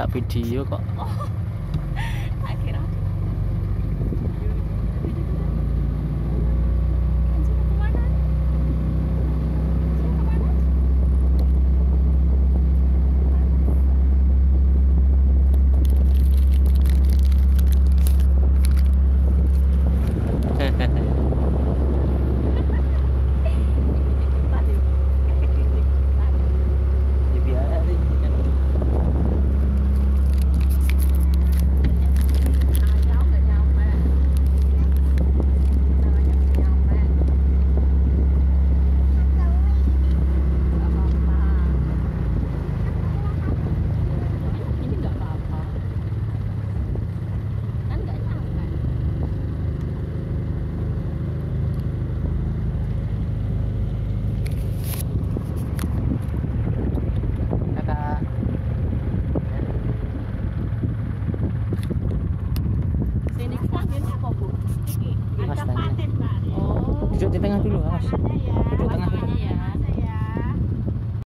tak video kok duduk di tengah dulu ya. Duduk tengah dulu. Iya.